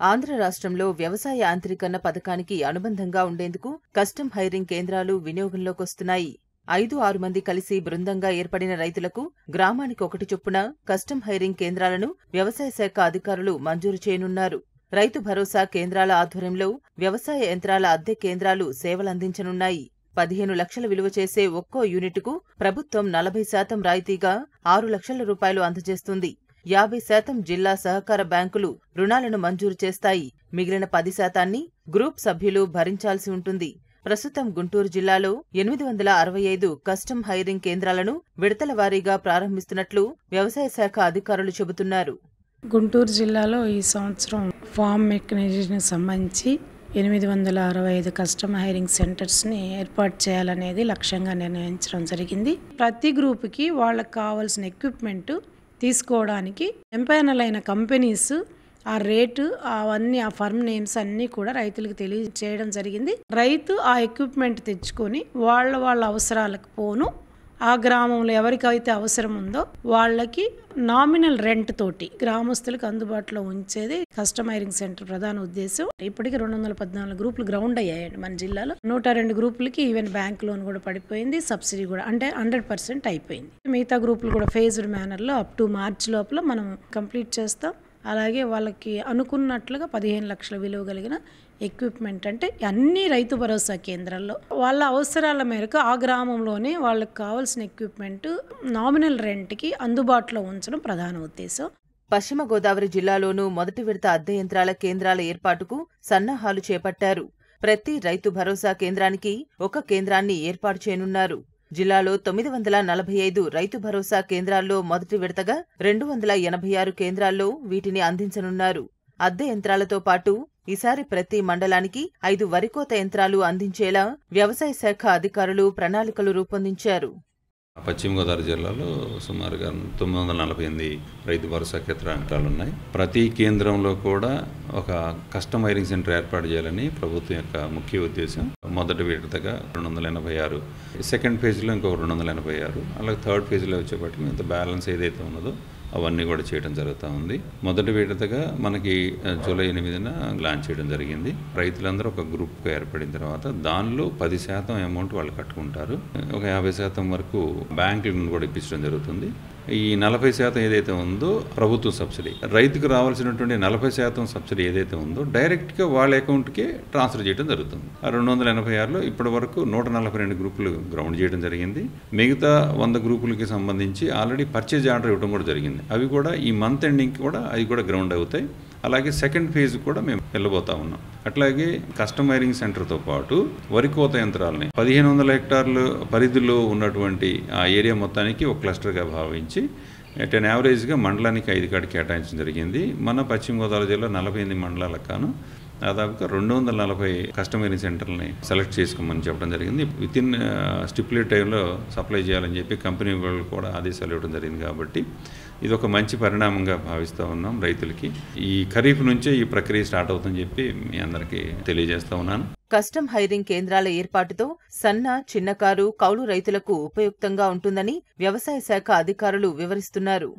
ఆంధ్ర రాష్ట్రంలో వ్యవసాయ యాంత్రీకరణ పథకానికి అనుబంధంగా ఉండేందుకు కస్టమ్ హైరింగ్ కేంద్రాలు వినియోగంలోకొస్తున్నాయి. ఐదు ఆరు మంది కలిసి బృందంగా ఏర్పడిన రైతులకు గ్రామానికి ఒకటి చొప్పున కస్టమ్ హైరింగ్ కేంద్రాలను వ్యవసాయ శాఖ అధికారులు మంజూరు చేయనున్నారు. రైతు భరోసా కేంద్రాల ఆధ్వర్యంలో వ్యవసాయ యంత్రాల అద్దె కేంద్రాలు సేవలందించనున్నాయి. పదిహేను లక్షల విలువ చేసే ఒక్కో యూనిట్కు ప్రభుత్వం నలభై శాతం రాయితీగా ఆరు లక్షల రూపాయలు అందజేస్తుంది. యాభై శాతం జిల్లా సహకార బ్యాంకులు రుణాలను మంజూరు చేస్తాయి. మిగిలిన పది శాతాన్ని గ్రూప్ సభ్యులు భరించాల్సి ఉంటుంది. ప్రస్తుతం గుంటూరు జిల్లాలో ఎనిమిది వందల అరవై ఐదు కస్టమ్ హైరింగ్ కేంద్రాలను విడతల వారీగా ప్రారంభిస్తున్నట్లు వ్యవసాయ శాఖ అధికారులు చెబుతున్నారు. గుంటూరు జిల్లాలో ఈ సంవత్సరం ఫామ్ మెకనైజేషన్ సంబంధించి ఎనిమిది వందల అరవై ఐదు కస్టమ్ హైరింగ్ సెంటర్స్ని ఏర్పాటు చేయాలనేది లక్ష్యంగా నిర్ణయించడం జరిగింది. ప్రతి గ్రూప్కి వాళ్ళకి కావాల్సిన ఎక్విప్మెంట్ తీసుకోవడానికి ఎంపైనల్ అయిన కంపెనీస్ ఆ రేటు అవన్నీ ఆ ఫర్మ్ నేమ్స్ అన్నీ కూడా రైతులకు తెలియజేయడం జరిగింది. రైతు ఆ ఎక్విప్మెంట్ తెచ్చుకొని వాళ్ళ వాళ్ళ అవసరాలకు పోను. ఆ గ్రామంలో ఎవరికైతే అవసరం ఉందో వాళ్ళకి నామినల్ రెంట్ తోటి గ్రామస్తులకు అందుబాటులో ఉంచేది కస్టమైరింగ్ సెంటర్ ప్రధాన ఉద్దేశం. ఇప్పటికీ రెండు వందల పద్నాలుగు గ్రూపులు గ్రౌండ్ అయ్యాయండి మన జిల్లాలో. నూట రెండు గ్రూపులకి ఈవెన్ బ్యాంక్ లోన్ కూడా పడిపోయింది సబ్సిడీ కూడా అంటే హండ్రెడ్ పర్సెంట్ అయిపోయింది. మిగతా గ్రూపులు కూడా ఫేజ్డ్ మేనర్లో అప్ టు మార్చ్ లోపల మనం కంప్లీట్ చేస్తాం. అలాగే వాళ్ళకి అనుకున్నట్లుగా పదిహేను లక్షల విలువ కలిగిన ఎక్విప్మెంట్ అంటే అన్ని రైతు భరోసా కేంద్రాల్లో. వాళ్ళ అవసరాల మేరకు ఆ గ్రామంలోనే వాళ్ళకి కావాల్సిన ఎక్విప్మెంట్ నామినల్ రెంట్కి అందుబాటులో ఉంచడం ప్రధాన ఉద్దేశం. పశ్చిమ గోదావరి జిల్లాలోనూ మొదటి విడత అద్దె యంత్రాల కేంద్రాల ఏర్పాటుకు సన్నాహాలు చేపట్టారు. ప్రతి రైతు భరోసా కేంద్రానికి ఒక కేంద్రాన్ని ఏర్పాటు చేయనున్నారు. జిల్లాలో తొమ్మిది వందల నలభై ఐదు రైతు భరోసా కేంద్రాల్లో మొదటి విడతగా రెండు వందల ఎనభై ఆరు కేంద్రాల్లో వీటిని అందించనున్నారు. అద్దె యంత్రాలతో పాటు ఈసారి ప్రతి మండలానికి ఐదు వరికోత యంత్రాలు అందించేలా వ్యవసాయ శాఖ అధికారులు ప్రణాళికలు రూపొందించారు. పశ్చిమ గోదావరి జిల్లాలో సుమారుగా తొమ్మిది వందల నలభై ఎనిమిది రైతు భరోసా కేంద్రాలు ఉన్నాయి. ప్రతి కేంద్రంలో కూడా ఒక కస్టమైరింగ్ సెంటర్ ఏర్పాటు చేయాలని ప్రభుత్వం యొక్క ముఖ్య ఉద్దేశం. మొదటి విడతగా రెండు వందల ఎనభై ఆరు. సెకండ్ ఫేజ్లో ఇంకో రెండు వందల ఎనభై ఆరు. అలాగే థర్డ్ ఫేజ్లో వచ్చేప్పటికి ఇంత బ్యాలెన్స్ ఏదైతే ఉన్నదో అవన్నీ కూడా చేయడం జరుగుతూ ఉంది. మొదటి విడతగా మనకి జూలై ఎనిమిదిన లాంచ్ చేయడం జరిగింది. రైతులందరూ ఒక గ్రూప్గా ఏర్పడిన తర్వాత దానిలో పది శాతం అమౌంట్ వాళ్ళు కట్టుకుంటారు. ఒక యాభై శాతం వరకు బ్యాంకులను కూడా ఇప్పించడం జరుగుతుంది. ఈ నలభై శాతం ఏదైతే ఉందో ప్రభుత్వ సబ్సిడీ రైతుకు రావాల్సినటువంటి నలభై శాతం సబ్సిడీ ఏదైతే ఉందో డైరెక్ట్గా వాళ్ళ అకౌంట్కే ట్రాన్స్ఫర్ చేయడం జరుగుతుంది. ఆ రెండు వందల ఎనభై ఆరులో ఇప్పటి వరకు నూట నలభై రెండు గ్రూపులు గ్రౌండ్ చేయడం జరిగింది. మిగతా వంద గ్రూపులకి సంబంధించి ఆల్రెడీ పర్చేజ్ ఆర్డర్ ఇవ్వడం కూడా జరిగింది. అవి కూడా ఈ మంత్ ఎండింగ్కి కూడా అవి కూడా గ్రౌండ్ అవుతాయి. అలాగే సెకండ్ ఫేజ్ కూడా మేము వెళ్ళబోతా ఉన్నాం. అట్లాగే కస్టమైరింగ్ సెంటర్తో పాటు వరి కోత యంత్రాలని పదిహేను వందల హెక్టార్లు పరిధిలో ఉన్నటువంటి ఆ ఏరియా మొత్తానికి ఒక క్లస్టర్గా భావించి టెన్ యావరేజ్గా మండలానికి ఐదు కాడ కేటాయించడం జరిగింది. మన పశ్చిమ గోదావరి జిల్లా నలభై ఎనిమిది మండలాలకు కాను దాదాపుగా రెండు వందల నలభై కస్టమైరింగ్ సెంటర్ని సెలెక్ట్ చేసుకోమని చెప్పడం జరిగింది. విత్ ఇన్ స్టిపులేట్ టైంలో సప్లై చేయాలని చెప్పి కంపెనీ వాళ్ళు కూడా ఆదేశాలు ఇవ్వడం జరిగింది కాబట్టి ఇది ఒక మంచి పరిణామంగా భావిస్తూ ఉన్నాం రైతులకి. ఈ ఖరీఫ్ నుంచే ఈ ప్రక్రియ స్టార్ట్ అవుతుందని చెప్పి మీ అందరికీ తెలియజేస్తా ఉన్నాను. కస్టమ్ హైరింగ్ కేంద్రాల ఏర్పాటుతో సన్న చిన్నకారు కౌలు రైతులకు ఉపయుక్తంగా ఉంటుందని వ్యవసాయ శాఖ అధికారులు వివరిస్తున్నారు.